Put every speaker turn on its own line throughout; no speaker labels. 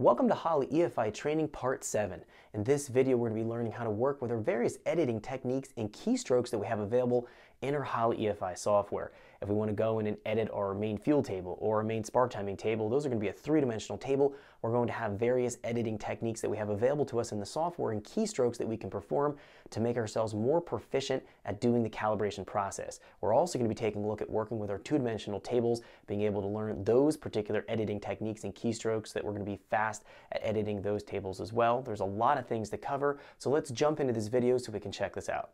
Welcome to Holley EFI Training Part 7. In this video, we're going to be learning how to work with our various editing techniques and keystrokes that we have available in our EFI software. If we want to go in and edit our main fuel table or our main spark timing table, those are going to be a three-dimensional table. We're going to have various editing techniques that we have available to us in the software and keystrokes that we can perform to make ourselves more proficient at doing the calibration process. We're also going to be taking a look at working with our two-dimensional tables, being able to learn those particular editing techniques and keystrokes that we're going to be fast at editing those tables as well. There's a lot of things to cover, so let's jump into this video so we can check this out.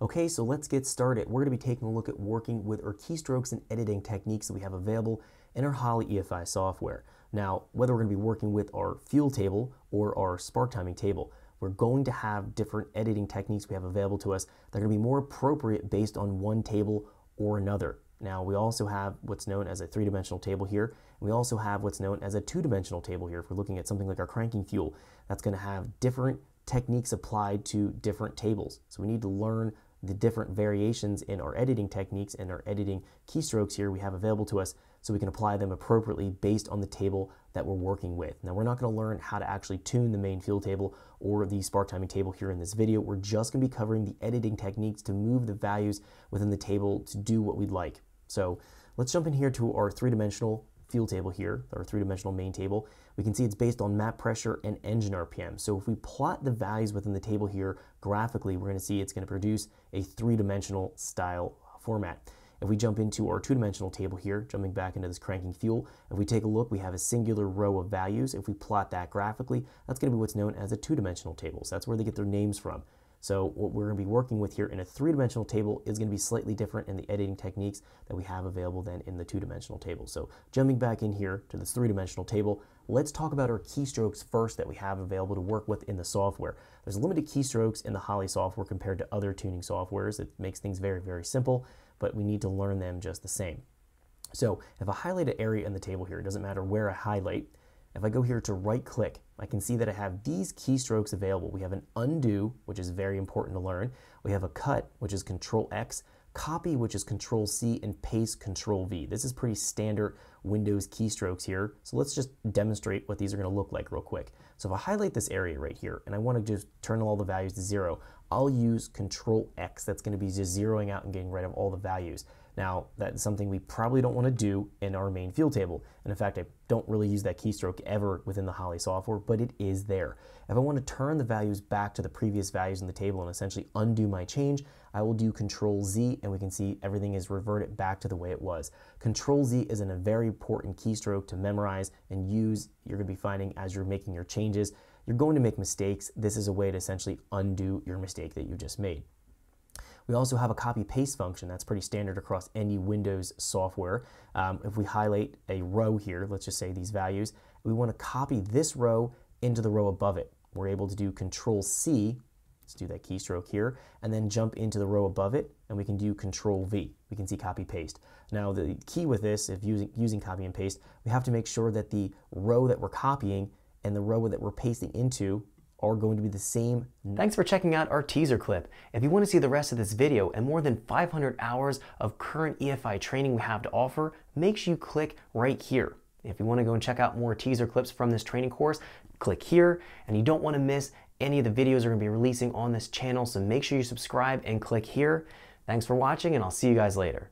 Okay, so let's get started. We're going to be taking a look at working with our keystrokes and editing techniques that we have available in our Holley EFI software. Now, whether we're going to be working with our fuel table or our spark timing table, we're going to have different editing techniques we have available to us that are going to be more appropriate based on one table or another. Now, we also have what's known as a three-dimensional table here, we also have what's known as a two-dimensional table here. If we're looking at something like our cranking fuel, that's going to have different techniques applied to different tables. So we need to learn the different variations in our editing techniques and our editing keystrokes here we have available to us so we can apply them appropriately based on the table that we're working with. Now we're not going to learn how to actually tune the main fuel table or the spark timing table here in this video. We're just going to be covering the editing techniques to move the values within the table to do what we'd like. So let's jump in here to our three-dimensional fuel table here, our three-dimensional main table, we can see it's based on map pressure and engine RPM. So if we plot the values within the table here graphically, we're going to see it's going to produce a three-dimensional style format. If we jump into our two-dimensional table here, jumping back into this cranking fuel, if we take a look, we have a singular row of values. If we plot that graphically, that's going to be what's known as a two-dimensional table. So that's where they get their names from. So what we're going to be working with here in a three-dimensional table is going to be slightly different in the editing techniques that we have available than in the two-dimensional table. So jumping back in here to this three-dimensional table, let's talk about our keystrokes first that we have available to work with in the software. There's limited keystrokes in the Holley software compared to other tuning softwares. It makes things very, very simple, but we need to learn them just the same. So if I highlight an area in the table here, it doesn't matter where I highlight, if I go here to right click, I can see that I have these keystrokes available. We have an undo, which is very important to learn. We have a cut, which is control X, copy, which is control C, and paste control V. This is pretty standard Windows keystrokes here. So let's just demonstrate what these are gonna look like real quick. So if I highlight this area right here, and I wanna just turn all the values to zero, I'll use control X. That's gonna be just zeroing out and getting rid of all the values. Now, that's something we probably don't want to do in our main fuel table. And in fact, I don't really use that keystroke ever within the Holley software, but it is there. If I want to turn the values back to the previous values in the table and essentially undo my change, I will do Control Z and we can see everything is reverted back to the way it was. Control Z is a very important keystroke to memorize and use. You're going to be finding as you're making your changes, you're going to make mistakes. This is a way to essentially undo your mistake that you just made. We also have a copy paste function that's pretty standard across any Windows software. Um, if we highlight a row here, let's just say these values, we want to copy this row into the row above it. We're able to do Control C, let's do that keystroke here, and then jump into the row above it, and we can do Control V. We can see copy paste. Now the key with this, if using, using copy and paste, we have to make sure that the row that we're copying and the row that we're pasting into are going to be the same.
Thanks for checking out our teaser clip. If you want to see the rest of this video and more than 500 hours of current EFI training we have to offer, make sure you click right here. If you want to go and check out more teaser clips from this training course, click here. And you don't want to miss any of the videos we're going to be releasing on this channel, so make sure you subscribe and click here. Thanks for watching, and I'll see you guys later.